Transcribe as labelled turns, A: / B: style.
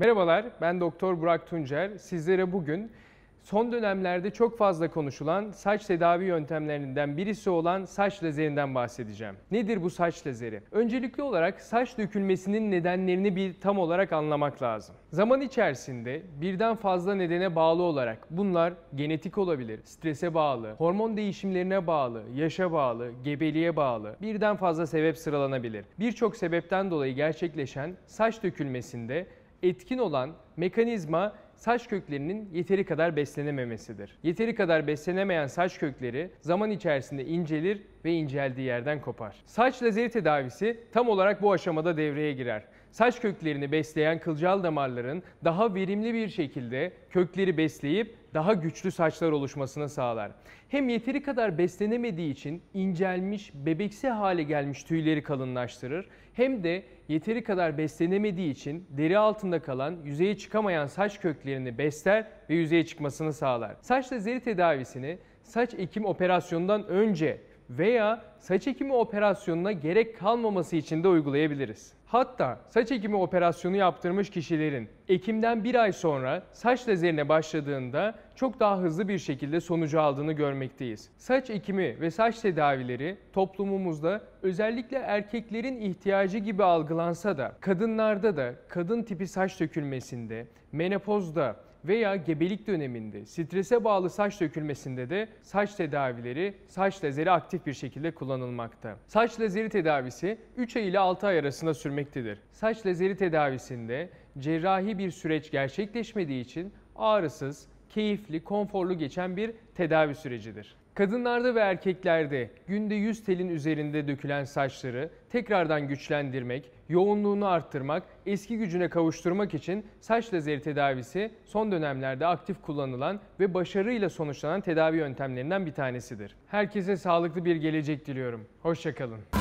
A: Merhabalar, ben Doktor Burak Tuncer. Sizlere bugün son dönemlerde çok fazla konuşulan saç tedavi yöntemlerinden birisi olan saç lazerinden bahsedeceğim. Nedir bu saç lazeri? Öncelikli olarak saç dökülmesinin nedenlerini bir tam olarak anlamak lazım. Zaman içerisinde birden fazla nedene bağlı olarak bunlar genetik olabilir, strese bağlı, hormon değişimlerine bağlı, yaşa bağlı, gebeliğe bağlı birden fazla sebep sıralanabilir. Birçok sebepten dolayı gerçekleşen saç dökülmesinde etkin olan mekanizma saç köklerinin yeteri kadar beslenememesidir. Yeteri kadar beslenemeyen saç kökleri zaman içerisinde incelir ve inceldiği yerden kopar. Saç lazeri tedavisi tam olarak bu aşamada devreye girer. Saç köklerini besleyen kılcal damarların daha verimli bir şekilde kökleri besleyip daha güçlü saçlar oluşmasını sağlar. Hem yeteri kadar beslenemediği için incelmiş, bebeksi hale gelmiş tüyleri kalınlaştırır hem de yeteri kadar beslenemediği için deri altında kalan, yüzeye çıkamayan saç köklerini besler ve yüzeye çıkmasını sağlar. Saç lazeri tedavisini saç ekim operasyonundan önce veya saç ekimi operasyonuna gerek kalmaması için de uygulayabiliriz. Hatta saç ekimi operasyonu yaptırmış kişilerin ekimden bir ay sonra saç lazerine başladığında çok daha hızlı bir şekilde sonucu aldığını görmekteyiz. Saç ekimi ve saç tedavileri toplumumuzda özellikle erkeklerin ihtiyacı gibi algılansa da kadınlarda da kadın tipi saç dökülmesinde, menopozda, veya gebelik döneminde strese bağlı saç dökülmesinde de saç tedavileri, saç lazeri aktif bir şekilde kullanılmakta. Saç lazeri tedavisi 3 ay ile 6 ay arasında sürmektedir. Saç lazeri tedavisinde cerrahi bir süreç gerçekleşmediği için ağrısız, keyifli, konforlu geçen bir tedavi sürecidir. Kadınlarda ve erkeklerde günde 100 telin üzerinde dökülen saçları tekrardan güçlendirmek, yoğunluğunu arttırmak, eski gücüne kavuşturmak için saç lazeri tedavisi son dönemlerde aktif kullanılan ve başarıyla sonuçlanan tedavi yöntemlerinden bir tanesidir. Herkese sağlıklı bir gelecek diliyorum. Hoşçakalın.